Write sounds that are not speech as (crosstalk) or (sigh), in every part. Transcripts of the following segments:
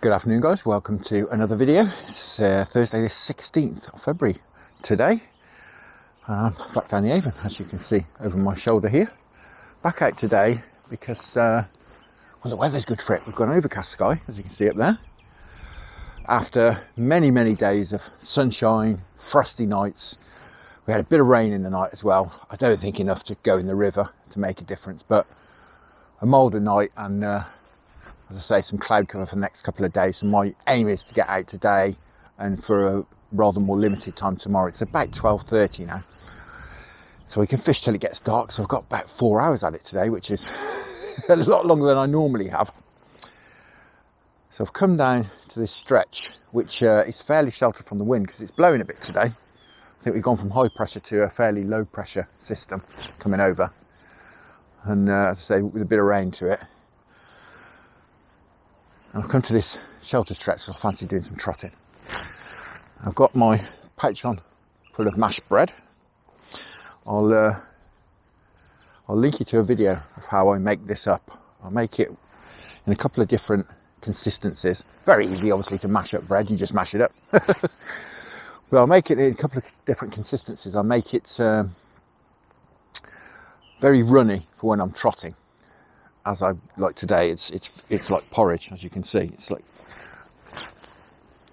Good afternoon guys, welcome to another video. It's uh, Thursday the 16th of February today. Um, back down the Avon, as you can see over my shoulder here. Back out today because, uh, well the weather's good for it. We've got an overcast sky, as you can see up there. After many, many days of sunshine, frosty nights, we had a bit of rain in the night as well. I don't think enough to go in the river to make a difference, but a milder night and uh, as I say, some cloud cover for the next couple of days. So my aim is to get out today and for a rather more limited time tomorrow. It's about 12.30 now. So we can fish till it gets dark. So I've got about four hours at it today, which is (laughs) a lot longer than I normally have. So I've come down to this stretch, which uh, is fairly sheltered from the wind because it's blowing a bit today. I think we've gone from high pressure to a fairly low pressure system coming over. And uh, as I say, with a bit of rain to it. And I've come to this shelter stretch, so I fancy doing some trotting. I've got my pouch on full of mashed bread. I'll uh, I'll link you to a video of how I make this up. I'll make it in a couple of different consistencies. Very easy, obviously, to mash up bread. You just mash it up. (laughs) but I'll make it in a couple of different consistencies. I'll make it um, very runny for when I'm trotting as I like today, it's it's it's like porridge, as you can see. It's like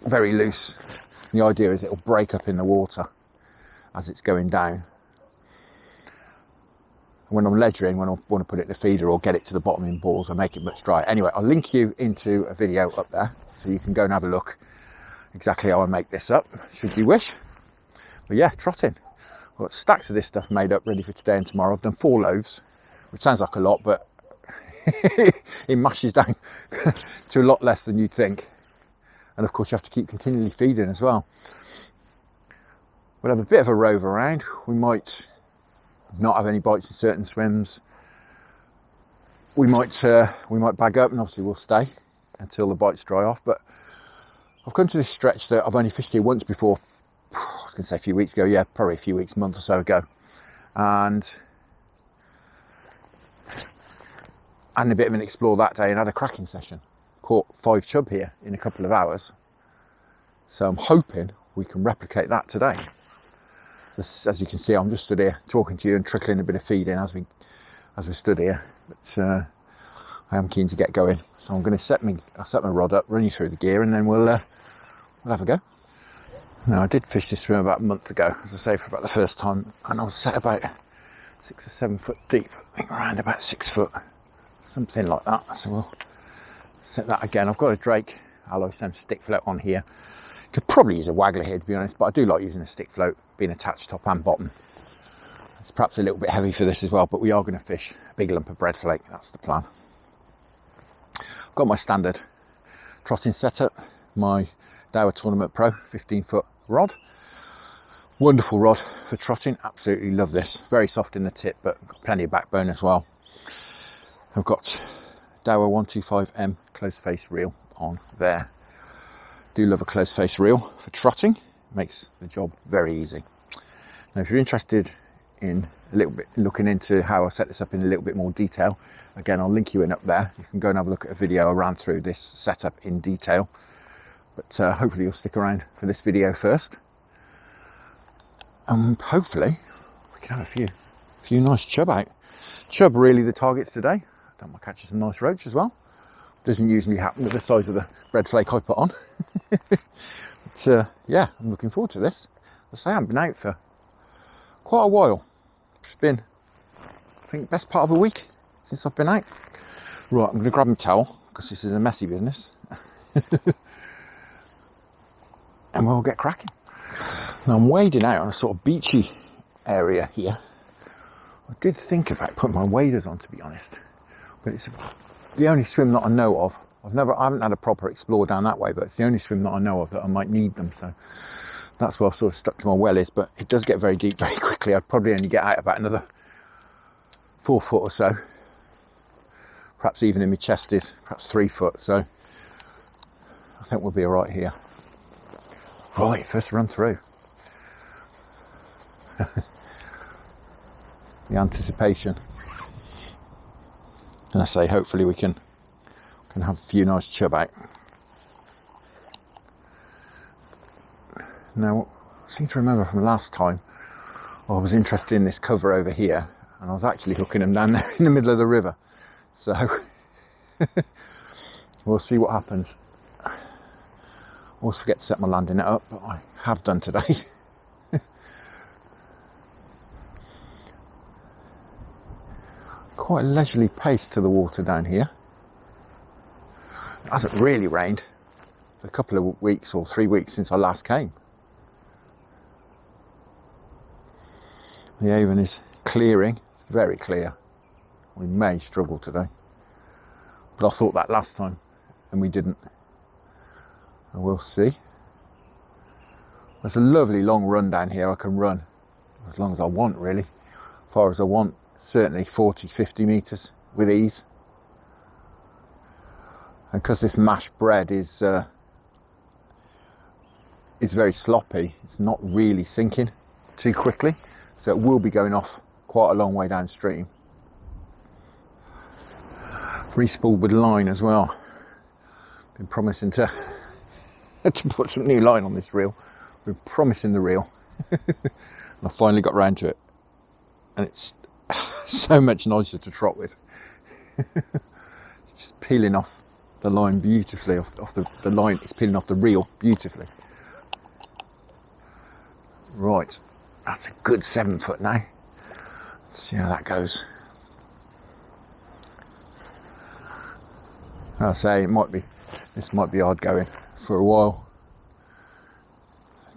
very loose. The idea is it'll break up in the water as it's going down. When I'm ledgering, when I want to put it in the feeder or get it to the bottom in balls, I make it much drier. Anyway, I'll link you into a video up there so you can go and have a look exactly how I make this up, should you wish. But yeah, trotting. I've got stacks of this stuff made up ready for today and tomorrow. I've done four loaves, which sounds like a lot, but (laughs) it mashes down (laughs) to a lot less than you'd think. And of course, you have to keep continually feeding as well. We'll have a bit of a rove around. We might not have any bites in certain swims. We might uh, we might bag up, and obviously we'll stay until the bites dry off. But I've come to this stretch that I've only fished here once before. (sighs) I was going to say a few weeks ago, yeah, probably a few weeks, month or so ago, and had a bit of an explore that day and had a cracking session. Caught five chub here in a couple of hours. So I'm hoping we can replicate that today. as you can see, I'm just stood here talking to you and trickling a bit of feed in as we as we stood here. But uh, I am keen to get going, so I'm going to set me I'll set my rod up, run you through the gear, and then we'll uh, we'll have a go. Now I did fish this swim about a month ago, as I say, for about the first time, and I was set about six or seven foot deep. I think around about six foot something like that. So we'll set that again. I've got a Drake alloy stem stick float on here. Could probably use a waggler here to be honest, but I do like using a stick float being attached top and bottom. It's perhaps a little bit heavy for this as well, but we are going to fish a big lump of bread flake. That's the plan. I've got my standard trotting setup, my Daiwa Tournament Pro 15 foot rod. Wonderful rod for trotting. Absolutely love this. Very soft in the tip, but got plenty of backbone as well. I've got Daiwa 125M close face reel on there. Do love a close face reel for trotting. Makes the job very easy. Now, if you're interested in a little bit looking into how I set this up in a little bit more detail, again, I'll link you in up there. You can go and have a look at a video I ran through this setup in detail. But uh, hopefully you'll stick around for this video first. And hopefully we can have a few, few nice chub out. Chub really the targets today. That might catch you some nice roach as well. Doesn't usually happen with the size of the bread flake I put on. (laughs) but uh, yeah, I'm looking forward to this. As I say, I haven't been out for quite a while. It's been, I think, best part of a week since I've been out. Right, I'm going to grab my towel because this is a messy business. (laughs) and we'll get cracking. Now I'm wading out on a sort of beachy area here. I did think about putting my waders on to be honest but it's the only swim that I know of. I've never, I haven't had a proper explore down that way, but it's the only swim that I know of that I might need them. So that's where I've sort of stuck to my well is, but it does get very deep very (laughs) quickly. I'd probably only get out about another four foot or so. Perhaps even in my chest is perhaps three foot. So I think we'll be all right here. Right, first run through. (laughs) the anticipation and I say hopefully we can can have a few nice chub back. Now, I seem to remember from last time I was interested in this cover over here, and I was actually hooking them down (laughs) there in the middle of the river. So (laughs) we'll see what happens. Always forget to set my landing net up, but I have done today. (laughs) Quite a leisurely pace to the water down here. It hasn't really rained a couple of weeks or three weeks since I last came. The Avon is clearing, it's very clear. We may struggle today. But I thought that last time and we didn't. And we'll see. There's a lovely long run down here I can run as long as I want really. As far as I want, certainly 40, 50 metres with ease. And because this mashed bread is uh, is very sloppy, it's not really sinking too quickly. So it will be going off quite a long way downstream. Respooled with line as well. Been promising to (laughs) to put some new line on this reel. Been promising the reel. (laughs) And I finally got round to it. And it's (laughs) so much nicer to trot with. (laughs) just peeling off the line beautifully off, off the, the line it's peeling off the reel beautifully. Right, that's a good seven foot now. Let's see how that goes. I say it might be, this might be hard going for a while.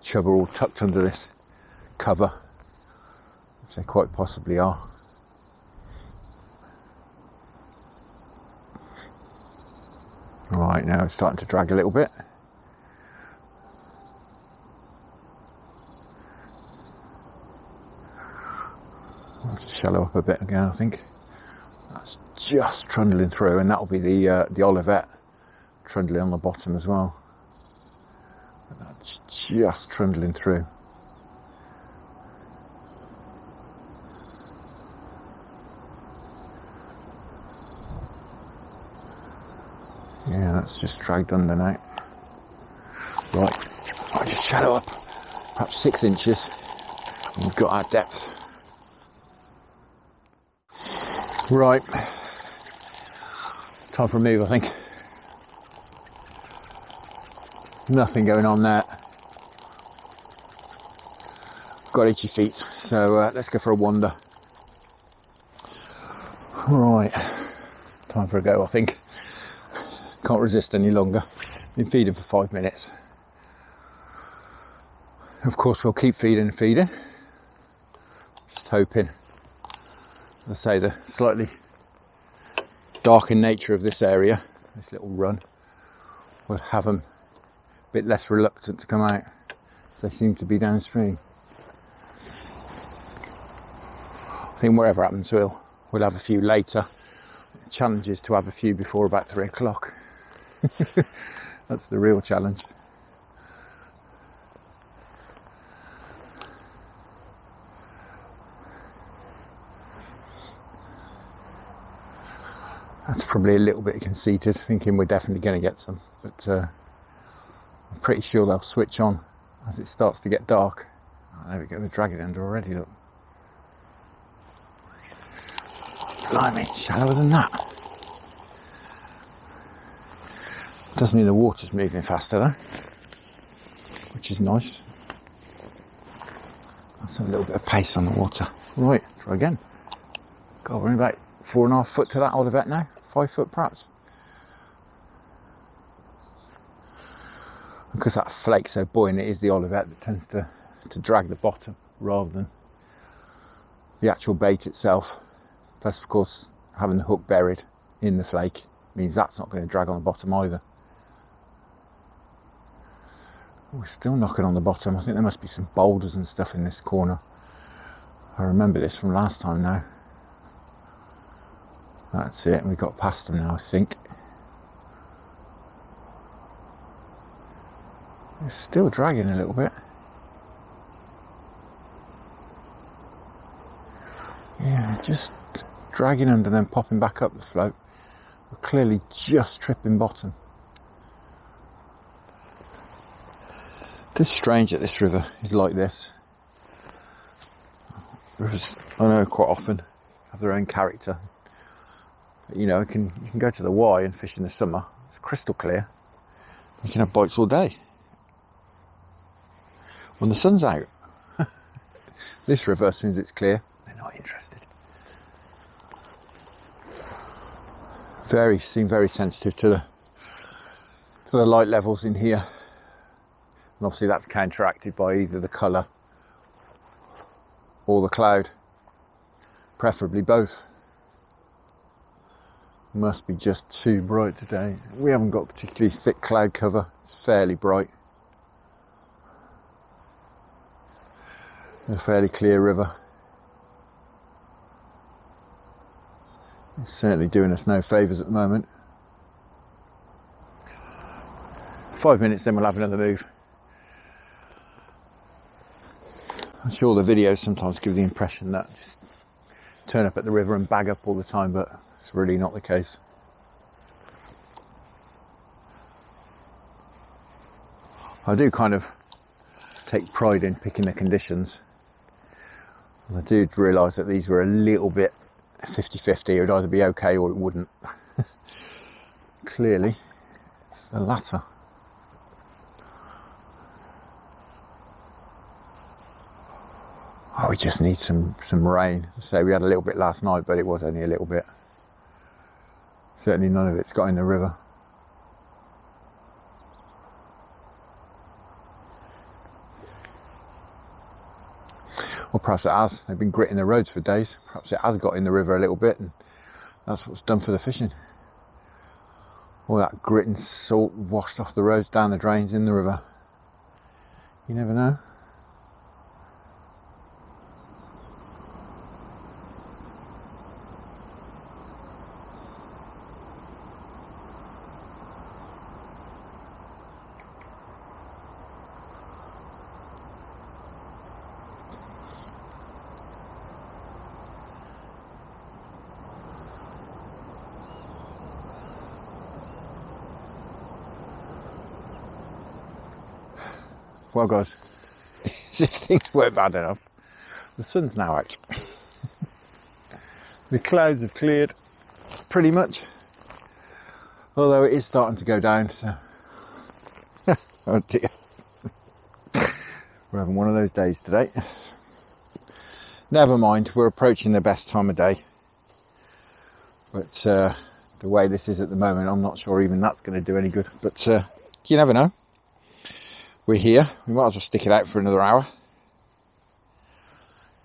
Chub are all tucked under this cover, they quite possibly are. Right now it's starting to drag a little bit. I'll just shallow up a bit again, I think. That's just trundling through, and that'll be the uh, the olivette trundling on the bottom as well. That's just trundling through. Yeah, that's just dragged under now. Right, I'll just shallow up, perhaps six inches. We've got our depth. Right. Time for a move, I think. Nothing going on there. Got itchy feet, so uh, let's go for a wander. Right. Time for a go, I think. Can't resist any longer. Been feeding for five minutes. Of course, we'll keep feeding and feeding. Just hoping I say the slightly darkened nature of this area, this little run, will have them a bit less reluctant to come out as they seem to be downstream. I think whatever happens, we'll, we'll have a few later. The challenge is to have a few before about three o'clock. (laughs) That's the real challenge. That's probably a little bit conceited, thinking we're definitely going to get some, but uh, I'm pretty sure they'll switch on as it starts to get dark. Oh, there we go, we're dragging under already, look. Blimey, shallower than that. Does mean the water's moving faster though, which is nice. That's a little bit of pace on the water. Right, try again. God, we're about four and a half foot to that olivette now five foot perhaps. Because that flake's so buoyant, it is the olivette that tends to, to drag the bottom rather than the actual bait itself. Plus, of course, having the hook buried in the flake means that's not going to drag on the bottom either. We're still knocking on the bottom. I think there must be some boulders and stuff in this corner. I remember this from last time now. That's it, we got past them now, I think. It's still dragging a little bit. Yeah, just dragging under, then popping back up the float. We're clearly just tripping bottom. It's strange that this river is like this. Rivers, I know, quite often have their own character. But, you know, you can you can go to the Wye and fish in the summer. It's crystal clear. You can have bites all day when the sun's out. (laughs) this river, as soon as it's clear, they're not interested. Very, seem very sensitive to the to the light levels in here. And obviously that's counteracted by either the colour or the cloud. Preferably both. Must be just too bright today. We haven't got particularly thick cloud cover. It's fairly bright. A fairly clear river. It's certainly doing us no favours at the moment. Five minutes, then we'll have another move. I'm sure the videos sometimes give the impression that just turn up at the river and bag up all the time, but it's really not the case. I do kind of take pride in picking the conditions I did realise that these were a little bit 50-50. It would either be okay or it wouldn't. (laughs) Clearly, it's the latter. Oh, we just need some, some rain. So we had a little bit last night, but it was only a little bit. Certainly none of it's got in the river. Or perhaps it has. They've been gritting the roads for days. Perhaps it has got in the river a little bit and that's what's done for the fishing. All that grit and salt washed off the roads, down the drains, in the river. You never know. Well, guys, (laughs) if things weren't bad enough, the sun's now out. (laughs) the clouds have cleared pretty much, although it is starting to go down. So, (laughs) oh dear, we're having one of those days today. Never mind, we're approaching the best time of day, but uh, the way this is at the moment, I'm not sure even that's going to do any good. But uh, you never know we're here. We might as well stick it out for another hour.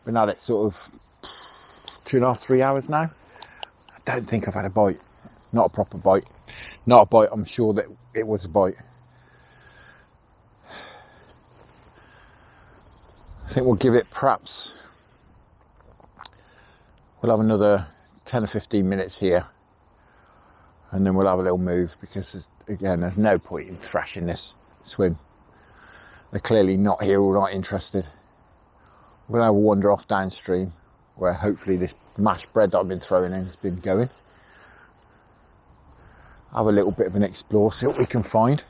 We're now at sort of two and a half, three hours now. I don't think I've had a bite. Not a proper bite. Not a bite. I'm sure that it was a bite. I think we'll give it perhaps, we'll have another 10 or 15 minutes here and then we'll have a little move because again, there's no point in thrashing this swim. They're clearly not here or not interested. We're going to wander off downstream where hopefully this mashed bread that I've been throwing in has been going. Have a little bit of an explore, see what we can find.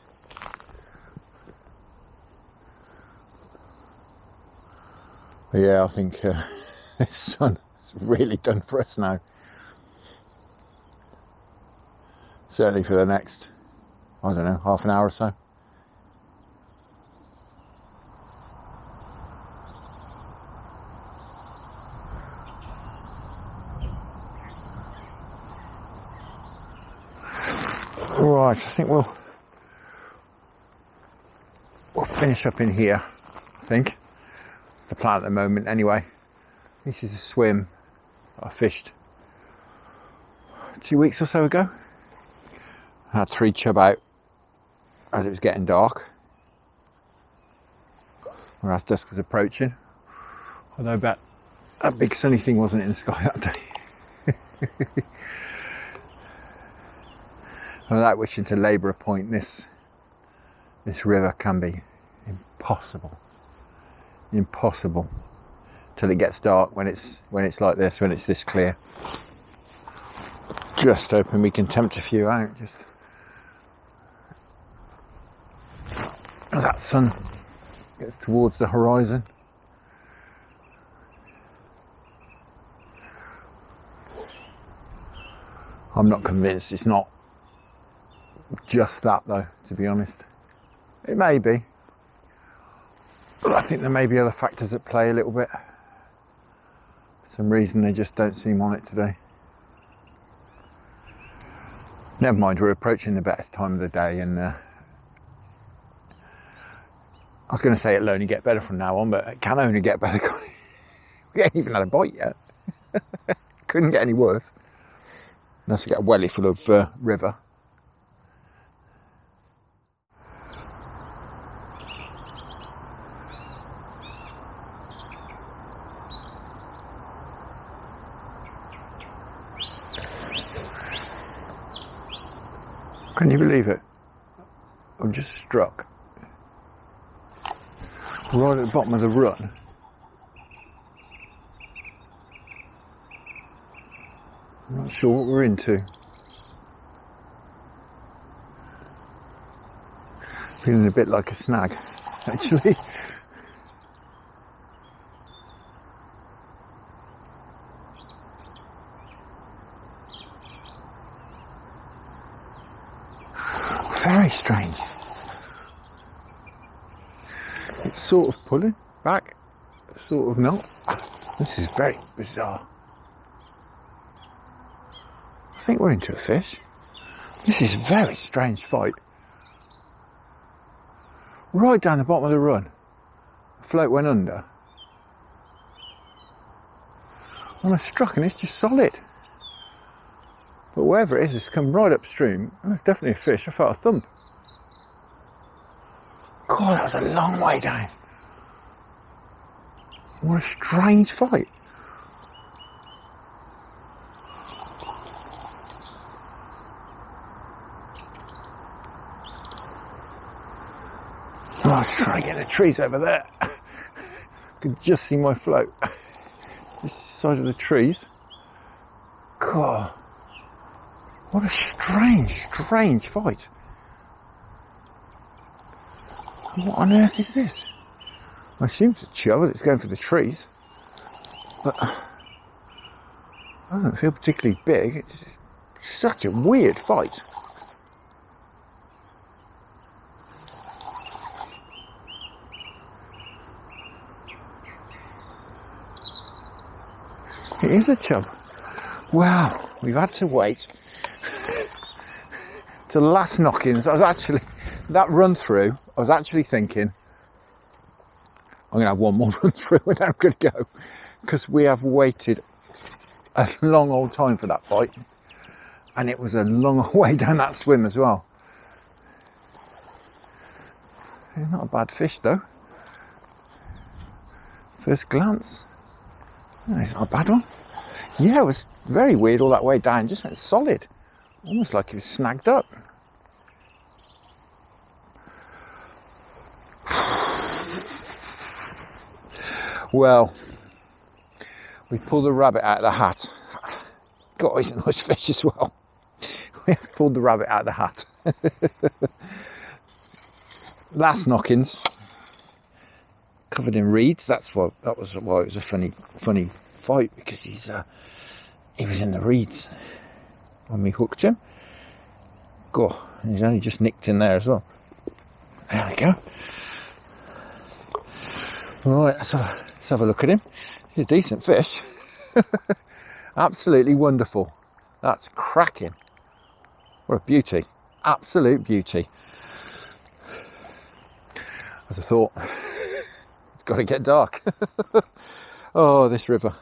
But yeah, I think uh, (laughs) this sun is really done for us now. Certainly for the next, I don't know, half an hour or so. Right, I think we'll we'll finish up in here. I think it's the plan at the moment. Anyway, this is a swim I fished two weeks or so ago. I had three chub out as it was getting dark, or as dusk was approaching. Although that that big sunny thing wasn't in the sky that day. (laughs) without wishing to labour a point, this this river can be impossible, impossible till it gets dark when it's when it's like this, when it's this clear. Just hoping we can tempt a few out. Just as that sun gets towards the horizon. I'm not convinced it's not just that though, to be honest. It may be. But I think there may be other factors at play a little bit. For some reason they just don't seem on it today. Never mind, we're approaching the best time of the day and uh, I was going to say it'll only get better from now on, but it can only get better. (laughs) we ain't even had a bite yet. (laughs) Couldn't get any worse. Unless we get a welly full of uh, river. Can you believe it? I'm just struck. Right at the bottom of the run. I'm not sure what we're into. Feeling a bit like a snag, (laughs) actually. Very strange. It's sort of pulling back, sort of not. This is very bizarre. I think we're into a fish. This is a very strange fight. Right down the bottom of the run, the float went under. And I struck and it's just solid. But wherever it is, it's come right upstream. It's definitely a fish. I felt a thump. God, that was a long way down. What a strange fight. Oh, I was trying to get the trees over there. (laughs) I could just see my float. (laughs) This side of the trees. God. What a strange, strange fight. What on earth is this? I assume it's a chub it's going for the trees. But I don't feel particularly big. It's such a weird fight. It is a chub. Wow, we've had to wait to the last knockings. I was actually, (laughs) that run through, I was actually thinking, I'm going to have one more (laughs) run through and I'm going to go. Because we have waited a long old time for that fight. And it was a long (laughs) way down that swim as well. It's not a bad fish though. First glance. It's not a bad one. Yeah, it was very weird all that way down. Just went solid. Almost like he was snagged up. well, we pulled the rabbit out of the hat. God, he's a fish as well. (laughs) We pulled the rabbit out of the hat. (laughs) Last knockings, covered in reeds. That's why that was why it was a funny, funny fight because he's uh, he was in the reeds when we hooked him. Go, he's only just nicked in there as well. There we go. Right, let's have, a, let's have a look at him. He's a decent fish. (laughs) Absolutely wonderful. That's cracking. What a beauty. Absolute beauty. As I thought, (laughs) it's got to get dark. (laughs) oh, this river.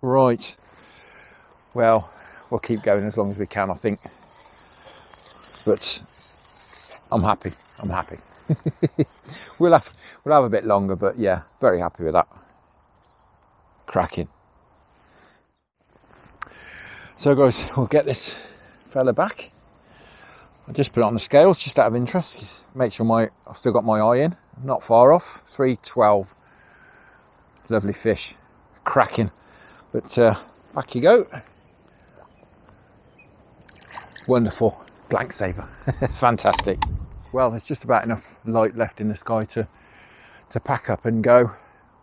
Right. Well, we'll keep going as long as we can, I think. But I'm happy. I'm happy. (laughs) we'll have we'll have a bit longer, but yeah, very happy with that. Cracking. So guys, we'll get this fella back. I just put it on the scales just out of interest. Just make sure my I've still got my eye in. Not far off. Three twelve. Lovely fish. Cracking. But uh, back you go. Wonderful. Blank saver. (laughs) Fantastic. Well, there's just about enough light left in the sky to to pack up and go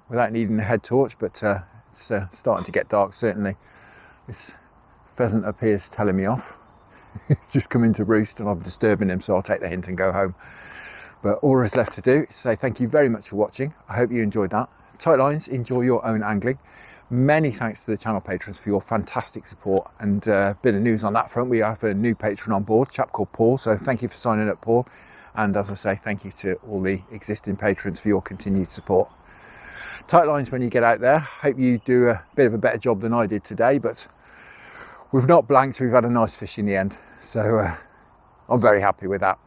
without needing a head torch, but uh, it's uh, starting to get dark certainly. This pheasant up here is telling me off. (laughs) it's just coming to roost and I'm disturbing him, so I'll take the hint and go home. But all is left to do is say thank you very much for watching. I hope you enjoyed that. Tight lines, enjoy your own angling. Many thanks to the channel patrons for your fantastic support and uh, bit of news on that front. We have a new patron on board, chap called Paul. So thank you for signing up, Paul. And as I say, thank you to all the existing patrons for your continued support. Tight lines when you get out there. Hope you do a bit of a better job than I did today, but we've not blanked. We've had a nice fish in the end. So uh, I'm very happy with that.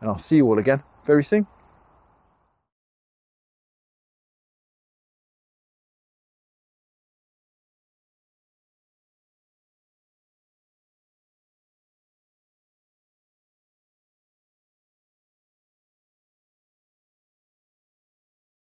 And I'll see you all again very soon.